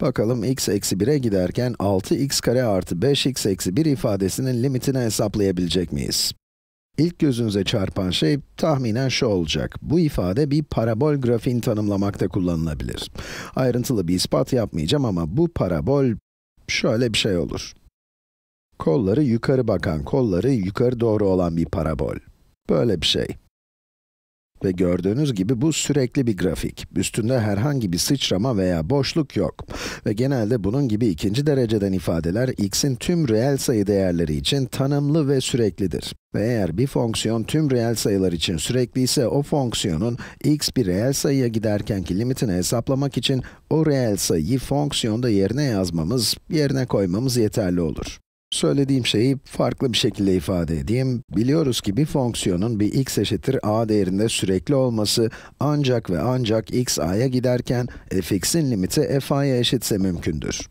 Bakalım x eksi 1'e giderken 6x kare artı 5x eksi 1 ifadesinin limitini hesaplayabilecek miyiz? İlk gözünüze çarpan şey tahminen şu olacak. Bu ifade bir parabol grafiğini tanımlamakta kullanılabilir. Ayrıntılı bir ispat yapmayacağım ama bu parabol şöyle bir şey olur. Kolları yukarı bakan, kolları yukarı doğru olan bir parabol. Böyle bir şey. Ve gördüğünüz gibi bu sürekli bir grafik. Üstünde herhangi bir sıçrama veya boşluk yok. Ve genelde bunun gibi ikinci dereceden ifadeler x'in tüm reel sayı değerleri için tanımlı ve süreklidir. Ve eğer bir fonksiyon tüm reel sayılar için sürekli ise o fonksiyonun x bir reel sayıya giderkenki limitini hesaplamak için o reel sayıyı fonksiyonda yerine yazmamız, yerine koymamız yeterli olur. Söylediğim şeyi farklı bir şekilde ifade edeyim. Biliyoruz ki bir fonksiyonun bir x eşittir a değerinde sürekli olması ancak ve ancak x a'ya giderken fx'in limiti f a'ya eşitse mümkündür.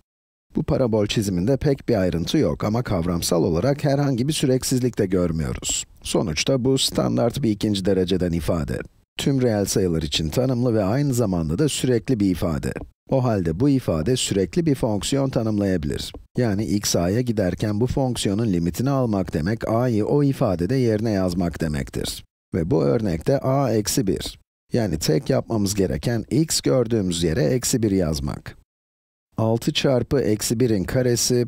Bu parabol çiziminde pek bir ayrıntı yok ama kavramsal olarak herhangi bir süreksizlik de görmüyoruz. Sonuçta bu standart bir ikinci dereceden ifade. Tüm reel sayılar için tanımlı ve aynı zamanda da sürekli bir ifade. O halde bu ifade sürekli bir fonksiyon tanımlayabilir. Yani x a'ya giderken bu fonksiyonun limitini almak demek, a'yı o ifadede yerine yazmak demektir. Ve bu örnekte a eksi 1. Yani tek yapmamız gereken x gördüğümüz yere eksi 1 yazmak. 6 çarpı eksi 1'in karesi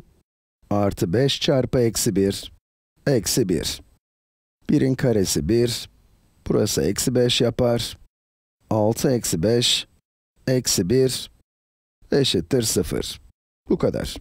artı 5 çarpı eksi 1 eksi 1. 1'in karesi 1, burası eksi 5 yapar. 6 eksi 5 eksi 1 eşittir 0. Bu kadar.